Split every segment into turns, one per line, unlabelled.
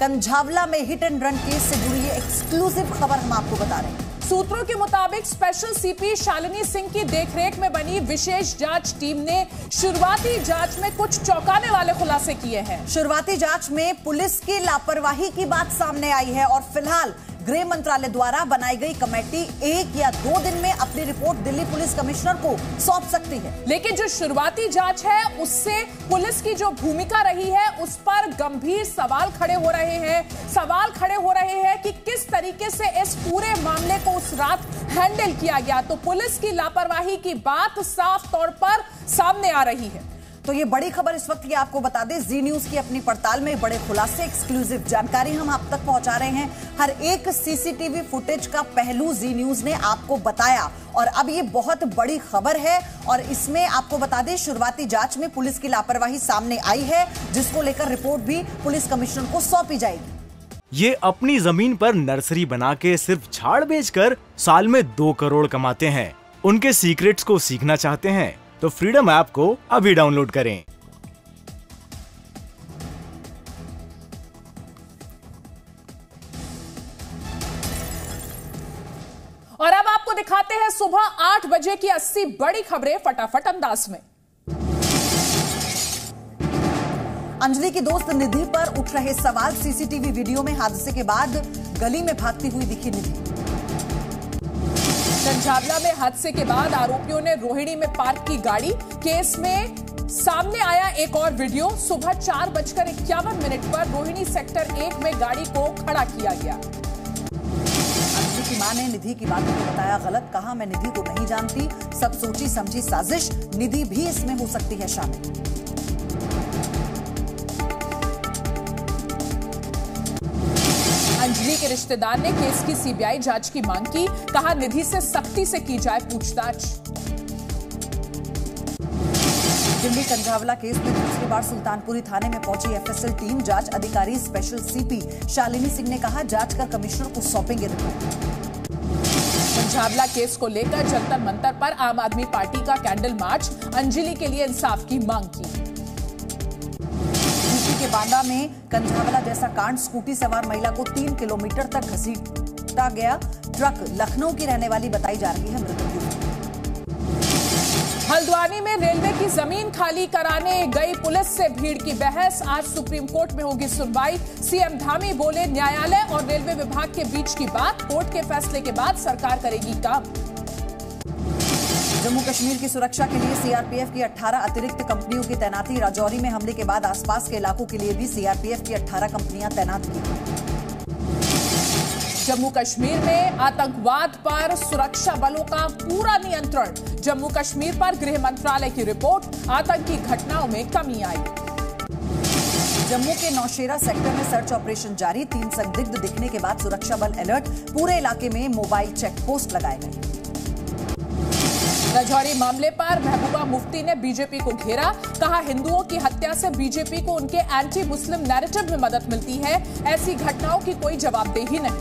कंझावला में hit and run case से जुड़ी एक्सक्लूसिव खबर हम आपको बता रहे हैं।
सूत्रों के मुताबिक स्पेशल सीपी शालिनी सिंह की देखरेख में बनी विशेष जाँच टीम ने शुरुआती जाँच में कुछ चौंकाने वाले खुलासे किए हैं।
शुरुआती जाँच में पुलिस की लापरवाही की बात सामने आई है और फ़िलहाल गृह मंत्रालय द्वारा बनाई गई कमेटी एक या दो दिन में अपनी रिपोर्ट दिल्ली पुलिस कमिश्नर को सौंप सकती है।
लेकिन जो शुरुआती जाँच है, उससे पुलिस की जो भूमिका रही है, उस पर गंभीर सवाल खड़े हो रहे हैं। सवाल खड़े हो रहे हैं कि किस तरीके से इस पूरे मामले को उस रात हैंडल किया गया। तो पुलिस की लापरवाही की बात साफ़ तौर पर सामने आ रही है।
तो ये बड़ी खबर इस वक्त की आपको बता दें, जी न्यूज़ की अपनी पड़ताल में बड़े खुलासे एक्सक्लूसिव जानकारी हम आप तक पहुँचा रहे हैं। हर एक सीसीटीवी फुटेज का पहलू जी न्यूज़ ने आपको बताया। और अब ये बहुत बड़ी खबर है और इसमें आपको बता दें, शुरुआती जाँच में पुलिस की लापरवाही सामने आई है, जिसको लेकर रिपोर्ट भी पुलिस कमिश्नर को सौंपी जाएगी।
ये अपनी ज़मीन पर नर्सरी बना के सिर्फ़ झाड़ बेचकर साल में दो करोड़ कमाते हैं। उनके सीक्रेट्स को सीखना चाहते हैं। तो फ्रीडम ऐप को अभी डाउनलोड करें।
और अब आपको दिखाते हैं सुबह आठ बजे की अस्सी बड़ी खबरें फटाफट अंदाज में।
अंजलि की दोस्त निधि पर उठ रहे सवाल सीसीटीवी वीडियो में हादसे के बाद गली में भागती हुई दिखी निधि।
कंझावला में हादसे के बाद आरोपियों ने रोहिणी में पार्क की गाड़ी। केस में सामने आया एक और वीडियो। सुबह चार बजकर इक्यावन मिनट पर रोहिणी सेक्टर एक में गाड़ी को खड़ा किया गया।
अंजलि की माँ ने निधि की बातों को बताया गलत, कहा, मैं निधि को नहीं जानती। सब सोची समझी साजिश। निधि भी इसमें हो सकती है शामिल।
अंजलि के रिश्तेदार ने केस की सीबीआई जाँच की मांग की कहा निधि से सख्ती से की जाए पूछताछ।
दिल्ली कंझावला केस में दूसरी बार सुल्तानपुरी थाने में पहुँची एफएसएल टीम जाँच अधिकारी स्पेशल सीपी शालिनी सिंह ने कहा जाँच कर कमिश्नर को सौंपेंगे रिपोर्ट।
कंझावला केस को लेकर जंतर मंतर पर आम आदमी पार्टी का कैंडल मार्च अंजलि के लिए इंसाफ की मांग की।
यूपी के बांदा में कंझावला जैसा कांड स्कूटी सवार महिला को तीन किलोमीटर तक घसीटा गया। ट्रक लखनऊ की रहने वाली बताई जा रही है मृतक
हल्द्वानी में रेलवे की ज़मीन खाली कराने गई पुलिस से भीड़ की बहस। आज सुप्रीम कोर्ट में होगी सुनवाई। सीएम धामी बोले, न्यायालय और रेलवे विभाग के बीच की बात, कोर्ट के फैसले के बाद सरकार करेगी काम।
जम्मू कश्मीर की सुरक्षा के लिए सीआरपीएफ की 18 अतिरिक्त कंपनियों की तैनाती। राजौरी में हमले के बाद आसपास के इलाकों के लिए भी सीआरपीएफ की 18 कंपनियाँ तैनात की।
जम्मू कश्मीर में आतंकवाद पर सुरक्षा बलों का पूरा नियंत्रण। जम्मू कश्मीर पर गृह मंत्रालय की रिपोर्ट आतंकी घटनाओं में कमी आई।
जम्मू के नौशेरा सेक्टर में सर्च ऑपरेशन जारी तीन संदिग्ध दिखने के बाद सुरक्षा बल अलर्ट। पूरे इलाके में मोबाइल चेक पोस्ट लगाए गए।
रजौरी मामले पर महबूबा मुफ्ती ने बीजेपी को घेरा। कहा हिंदुओं की हत्या से बीजेपी को उनके एंटी मुस्लिम नैरेटिव में मदद मिलती है। ऐसी घटनाओं की कोई जवाबदेही नहीं।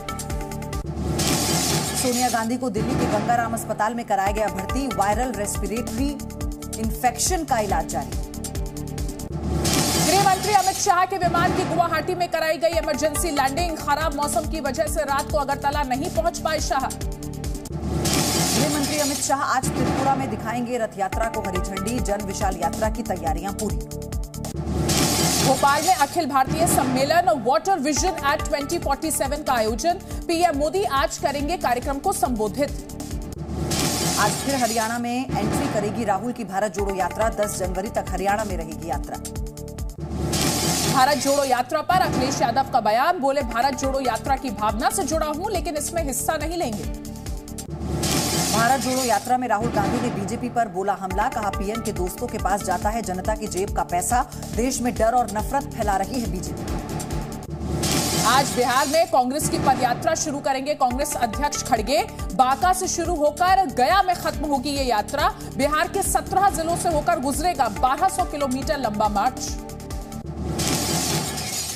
सोनिया गांधी को दिल्ली के गंगाराम अस्पताल में कराया गया भर्ती। वायरल रेस्पिरेटरी इन्फेक्शन का इलाज जारी।
गृह मंत्री अमित शाह के विमान की गुवाहाटी में कराई गई इमरजेंसी लैंडिंग खराब मौसम की वजह से रात को अगरतला नहीं पहुँच पाए शाह।
गृह मंत्री अमित शाह आज त्रिपुरा में दिखाएँगे रथ यात्रा को हरी झंडी जन विशाल यात्रा की तैयारियाँ पूरी।
भोपाल में अखिल भारतीय सम्मेलन वाटर विजन एट 2047 का आयोजन। पीएम मोदी आज करेंगे कार्यक्रम को संबोधित।
आज फिर हरियाणा में एंट्री करेगी राहुल की भारत जोड़ो यात्रा 10 जनवरी तक हरियाणा में रहेगी यात्रा।
भारत जोड़ो यात्रा पर अखिलेश यादव का बयान बोले भारत जोड़ो यात्रा की भावना से जुड़ा हूँ लेकिन इसमें हिस्सा नहीं लेंगे।
भारत जोड़ो यात्रा में राहुल गांधी ने बीजेपी पर बोला हमला, कहा पीएम के दोस्तों के पास जाता है जनता की जेब का पैसा। देश में डर और नफरत फैला रही है बीजेपी।
आज बिहार में कांग्रेस की पदयात्रा शुरू करेंगे। कांग्रेस अध्यक्ष खड़गे। बांका से शुरू होकर गया में खत्म होगी ये यात्रा। बिहार के 17 जिलों से होकर गुजरेगा 1200 किलोमीटर लंबा मार्च।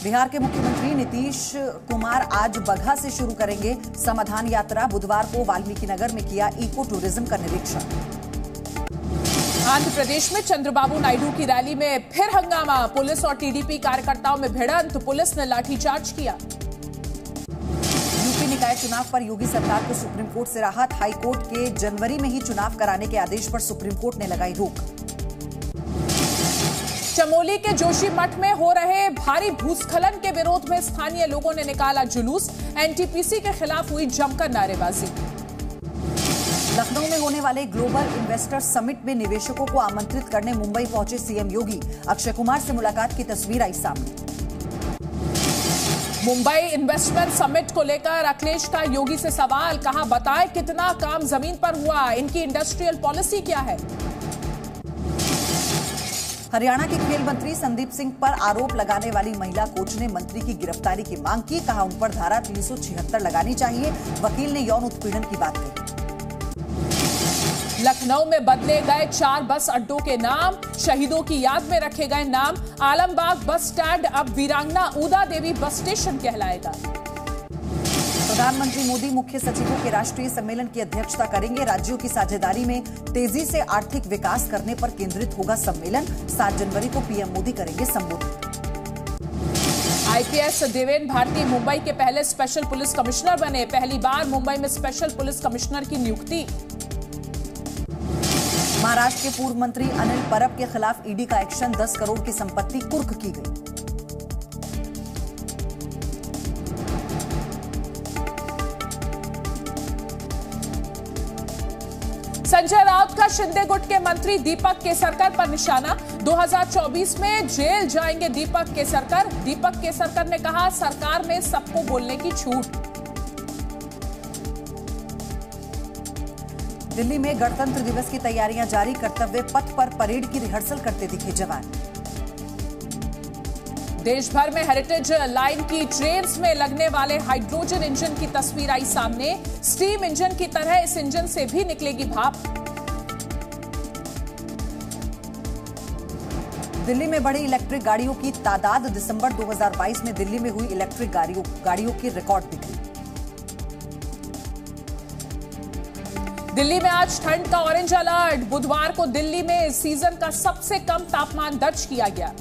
बिहार के मुख्यमंत्री नीतीश कुमार आज बगहा से शुरू करेंगे समाधान यात्रा। बुधवार को वाल्मीकि नगर में किया इको टूरिज़्म का निरीक्षण।
आंध्र प्रदेश में चंद्रबाबू नायडू की रैली में फिर हंगामा। पुलिस और टीडीपी कार्यकर्ताओं में भिड़ंत। पुलिस ने लाठीचार्ज किया।
यूपी निकाय चुनाव पर योगी सरकार को सुप्रीम कोर्ट से राहत। हाई कोर्ट के जनवरी में ही चुनाव कराने के आदेश पर सुप्रीम कोर्ट ने लगाई रोक।
चमोली के जोशी मठ में हो रहे भारी भूस्खलन के विरोध में स्थानीय लोगों ने निकाला जुलूस। एनटीपीसी के खिलाफ हुई जमकर नारेबाजी।
लखनऊ में होने वाले ग्लोबल इन्वेस्टर समिट में निवेशकों को आमंत्रित करने मुंबई पहुँचे सीएम योगी। अक्षय कुमार से मुलाकात की तस्वीर आई सामने।
मुंबई इन्वेस्टमेंट समिट को लेकर अखिलेश का योगी से सवाल कहा बताएँ कितना काम ज़मीन पर हुआ? इनकी इंडस्ट्रियल पॉलिसी क्या है?
हरियाणा के खेल मंत्री संदीप सिंह पर आरोप लगाने वाली महिला कोच ने मंत्री की गिरफ्तारी की मांग की, कहा उन पर धारा तीन सौ छिहत्तर लगानी चाहिए। वकील ने यौन उत्पीड़न की बात कही।
लखनऊ में बदले गए चार बस अड्डों के नाम, शहीदों की याद में रखे गए नाम, आलमबाग बस स्टैंड अब वीरांगना उदा देवी बस स्टेशन कहलाएगा।
प्रधानमंत्री मोदी मुख्य सचिवों के राष्ट्रीय सम्मेलन की अध्यक्षता करेंगे। राज्यों की साझेदारी में तेज़ी से आर्थिक विकास करने पर केंद्रित होगा सम्मेलन। सात जनवरी को पीएम मोदी करेंगे संबोधित
आईपीएस देवेन भारती मुंबई के पहले स्पेशल पुलिस कमिश्नर बने। पहली बार मुंबई में स्पेशल पुलिस कमिश्नर की नियुक्ति।
महाराष्ट्र के पूर्व मंत्री अनिल परब के खिलाफ ईडी का एक्शन। 10 करोड़ की संपत्ति कुर्क की गई।
संजय राउत का शिंदे गुट के मंत्री दीपक केसरकर पर निशाना। 2024 में जेल जाएँगे दीपक केसरकर। दीपक केसरकर ने कहा, सरकार में सबको बोलने की छूट।
दिल्ली में गणतंत्र दिवस की तैयारियाँ जारी, कर्तव्य पथ पर परेड की रिहर्सल करते दिखे जवान।
देश भर में हेरिटेज लाइन की ट्रेन में लगने वाले हाइड्रोजन इंजन की तस्वीर आई सामने। स्टीम इंजन की तरह इस इंजन से भी निकलेगी भाप।
दिल्ली में बढ़ी इलेक्ट्रिक गाड़ियों की तादाद। दिसंबर 2022 में दिल्ली में हुई इलेक्ट्रिक गाड़ियों गाड़ियों की रिकॉर्ड बिक्री।
दिल्ली में आज ठंड का ऑरेंज अलर्ट बुधवार को दिल्ली में सीज़न का सबसे कम तापमान दर्ज किया गया।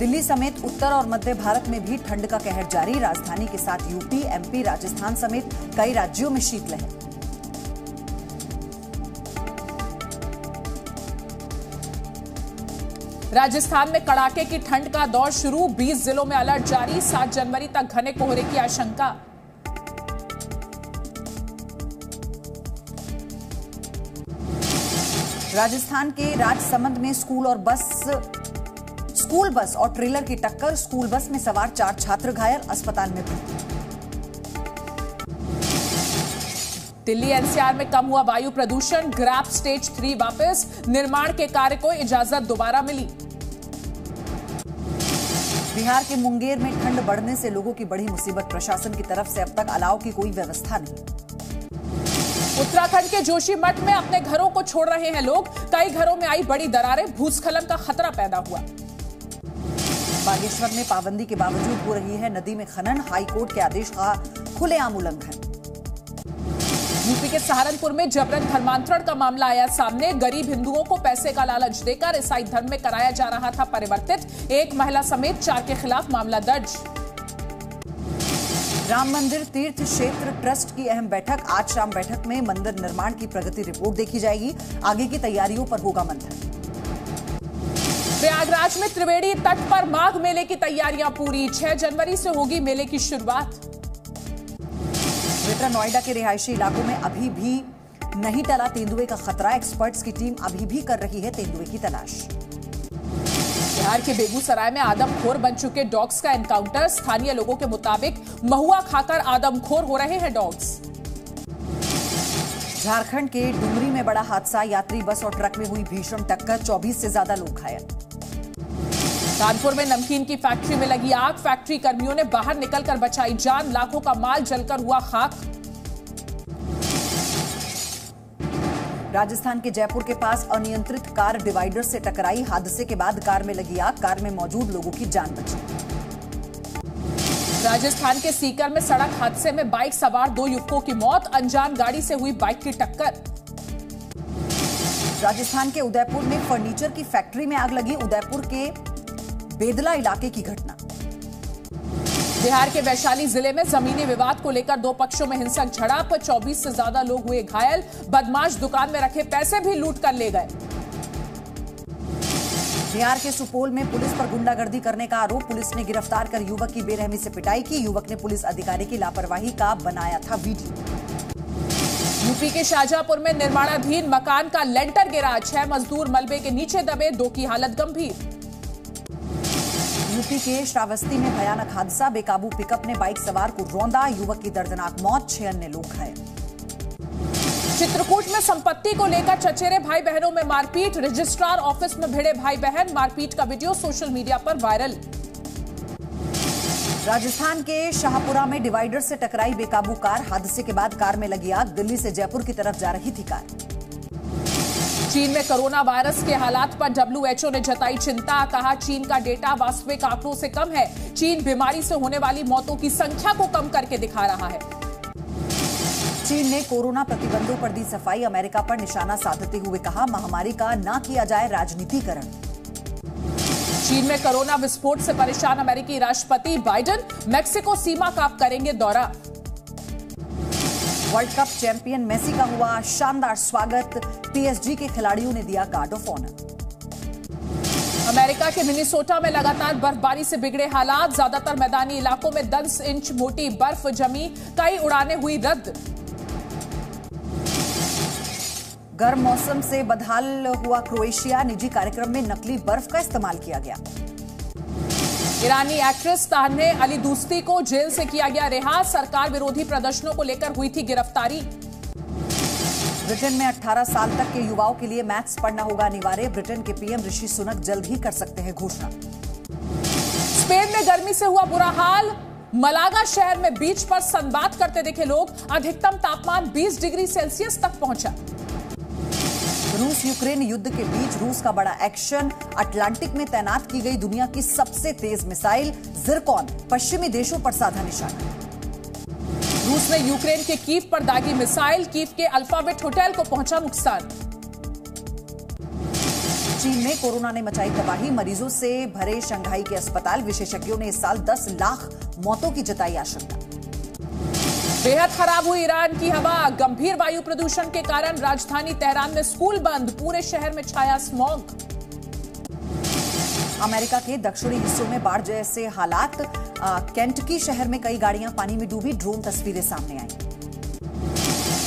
दिल्ली समेत उत्तर और मध्य भारत में भी ठंड का कहर जारी। राजधानी के साथ यूपी, एमपी, राजस्थान समेत कई राज्यों में शीतलहर।
राजस्थान में कड़ाके की ठंड का दौर शुरू। 20 जिलों में अलर्ट जारी। 7 जनवरी तक घने कोहरे की आशंका।
राजस्थान के राजसमंद में स्कूल और बस स्कूल बस और ट्रेलर की टक्कर स्कूल बस में सवार चार छात्र घायल अस्पताल में भर्ती।
दिल्ली एनसीआर में कम हुआ वायु प्रदूषण ग्रैप स्टेज थ्री वापस निर्माण के कार्य को इजाज़त दोबारा मिली।
बिहार के मुंगेर में ठंड बढ़ने से लोगों की बड़ी मुसीबत प्रशासन की तरफ़ से अब तक अलाव की कोई व्यवस्था नहीं।
उत्तराखंड के जोशी मठ में अपने घरों को छोड़ रहे हैं लोग। कई घरों में आई बड़ी दरारें भूस्खलन का खतरा पैदा हुआ।
बागेश्वर में पाबंदी के बावजूद हो रही है नदी में खनन, हाईकोर्ट के आदेश का खुलेआम उल्लंघन।
यूपी के सहारनपुर में जबरन धर्मांतरण का मामला आया सामने। गरीब हिंदुओं को पैसे का लालच देकर ईसाई धर्म में कराया जा रहा था परिवर्तित। एक महिला समेत चार के खिलाफ मामला दर्ज।
राम मंदिर तीर्थ क्षेत्र ट्रस्ट की अहम बैठक। आज शाम बैठक में मंदिर निर्माण की प्रगति रिपोर्ट देखी जाएगी। आगे की तैयारियों पर होगा मंथन।
प्रयागराज में त्रिवेणी तट पर माघ मेले की तैयारियाँ पूरी। 6 जनवरी से होगी मेले की शुरुआत।
ग्रेटर नोएडा के रिहायशी इलाकों में अभी भी नहीं टला तेंदुए का खतरा। एक्सपर्ट्स की टीम अभी भी कर रही है तेंदुए की तलाश।
बिहार के बेगूसराय में आदमखोर बन चुके डॉग्स का एनकाउंटर। स्थानीय लोगों के मुताबिक महुआ खाकर आदमखोर हो रहे हैं डॉग्स।
झारखंड के डुमरी में बड़ा हादसा। यात्री बस और ट्रक में हुई भीषण टक्कर। 24 से ज़्यादा लोग घायल।
कानपुर में नमकीन की फैक्ट्री में लगी आग। फैक्ट्री कर्मियों ने बाहर निकलकर बचाई जान। लाखों का माल जलकर हुआ खाक।
राजस्थान के जयपुर के पास अनियंत्रित कार डिवाइडर से टकराई। हादसे के बाद कार में लगी आग। कार में मौजूद लोगों की जान बची।
राजस्थान के सीकर में सड़क हादसे में बाइक सवार दो युवकों की मौत। अनजान गाड़ी से हुई बाइक की टक्कर।
राजस्थान के उदयपुर में फर्नीचर की फैक्ट्री में आग लगी। उदयपुर के बेदला इलाके की घटना।
बिहार के वैशाली ज़िले में जमीनी विवाद को लेकर दो पक्षों में हिंसक झड़प 24 से ज़्यादा लोग हुए घायल, बदमाश दुकान में रखे पैसे भी लूट कर ले गए।
बिहार के सुपौल में पुलिस पर गुंडागर्दी करने का आरोप, पुलिस ने गिरफ़्तार कर युवक की बेरहमी से पिटाई की। युवक ने पुलिस अधिकारी की लापरवाही का बनाया था वीडियो।
यूपी के शाहजहापुर में निर्माणाधीन मकान का लेंटर गिरा, छह मजदूर मलबे के नीचे दबे, दो की हालत गंभीर।
यूपी के श्रावस्ती में भयानक हादसा। बेकाबू पिकअप ने बाइक सवार को रौंदा। युवक की दर्दनाक मौत छह अन्य लोग घायल।
चित्रकूट में संपत्ति को लेकर चचेरे भाई बहनों में मारपीट। रजिस्ट्रार ऑफ़िस में भिड़े भाई बहन मारपीट का वीडियो सोशल मीडिया पर वायरल।
राजस्थान के शाहपुरा में डिवाइडर से टकराई बेकाबू कार। हादसे के बाद कार में लगी आग। दिल्ली से जयपुर की तरफ़ जा रही थी कार।
चीन में कोरोना वायरस के हालात पर डब्ल्यूएचओ ने जताई चिंता। कहा चीन का डेटा वास्तविक आंकड़ों से कम है। चीन बीमारी से होने वाली मौतों की संख्या को कम करके दिखा रहा है।
चीन ने कोरोना प्रतिबंधों पर दी सफ़ाई। अमेरिका पर निशाना साधते हुए कहा महामारी का ना किया जाए राजनीतिकरण।
चीन में कोरोना विस्फोट से परेशान अमेरिकी राष्ट्रपति बाइडेन मेक्सिको सीमा का करेंगे दौरा।
वर्ल्ड कप चैंपियन मेसी का हुआ शानदार स्वागत। पीएसजी के खिलाड़ियों ने दिया गार्ड ऑफ़ ऑनर
अमेरिका के मिनीसोटा में लगातार बर्फबारी से बिगड़े हालात ज़्यादातर मैदानी इलाकों में 10 इंच मोटी बर्फ़ जमी कई उड़ानें हुई रद्द।
गर्म मौसम से बदहाल हुआ क्रोएशिया निजी कार्यक्रम में नकली बर्फ़ का इस्तेमाल किया गया।
ईरानी एक्ट्रेस ताहने अली दूस्ती को जेल से किया गया रिहा सरकार विरोधी प्रदर्शनों को लेकर हुई थी गिरफ्तारी।
ब्रिटेन में 18 साल तक के युवाओं के लिए मैथ्स पढ़ना होगा अनिवार्य। ब्रिटेन के पीएम ऋषि सुनक जल्द ही कर सकते हैं घोषणा।
स्पेन में गर्मी से हुआ बुरा हाल। मलागा शहर में बीच पर संवाद करते दिखे लोग अधिकतम तापमान 20 डिग्री सेल्सियस तक पहुँचा।
रूस यूक्रेन युद्ध के बीच रूस का बड़ा एक्शन। अटलांटिक में तैनात की गई दुनिया की सबसे तेज मिसाइल, जिरकॉन, पश्चिमी देशों पर साधा निशाना।
रूस ने यूक्रेन के कीव पर दागी मिसाइल कीव के अल्फ़ाबेट होटल को पहुँचा नुकसान।
चीन में कोरोना ने मचाई तबाही मरीजों से भरे शंघाई के अस्पताल। विशेषज्ञों ने इस साल 10 लाख मौतों की जताई आशंका।
बेहद खराब हुई ईरान की हवा। गंभीर वायु प्रदूषण के कारण राजधानी तेहरान में स्कूल बंद पूरे शहर में छाया स्मॉग।
अमेरिका के दक्षिणी हिस्सों में बाढ़ जैसे हालात केंटकी शहर में कई गाड़ियाँ पानी में डूबी, ड्रोन तस्वीरें सामने आई।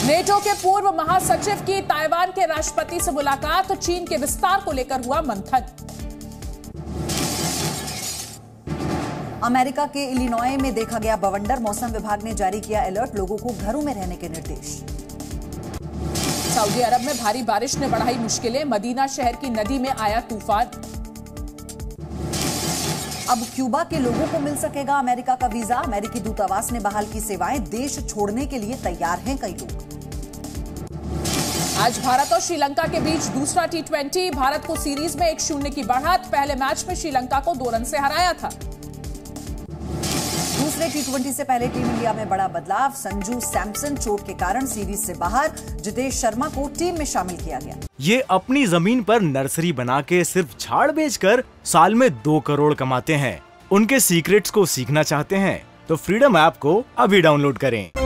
नेटो के पूर्व महासचिव की ताइवान के राष्ट्रपति से मुलाकात, चीन के विस्तार को लेकर हुआ मंथन।
अमेरिका के इलिनॉय में देखा गया बवंडर मौसम विभाग ने जारी किया अलर्ट, लोगों को घरों में रहने के निर्देश।
सऊदी अरब में भारी बारिश ने बढ़ाई मुश्किलें, मदीना शहर की नदी में आया तूफ़ान।
अब क्यूबा के लोगों को मिल सकेगा अमेरिका का वीज़ा। अमेरिकी दूतावास ने बहाल की सेवाएँ। देश छोड़ने के लिए तैयार हैं कई लोग।
आज भारत और श्रीलंका के बीच दूसरा टी ट्वेंटी भारत को सीरीज़ में एक शून्य की बढ़त। पहले मैच में श्रीलंका को दो रन से हराया था।
दूसरे टी से पहले टीम इंडिया में बड़ा बदलाव। संजू सैमसन चोट के कारण सीरीज़ से बाहर। जितेश शर्मा को टीम में शामिल किया गया।
ये अपनी ज़मीन पर नर्सरी बना के सिर्फ़ झाड़ बेचकर साल में दो करोड़ कमाते हैं। उनके सीक्रेट्स को सीखना चाहते हैं तो फ्रीडम ऐप को अभी डाउनलोड करें।